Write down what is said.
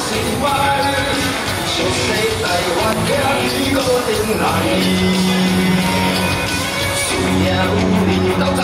是乖是谁在外面拼命的来？输赢有你到处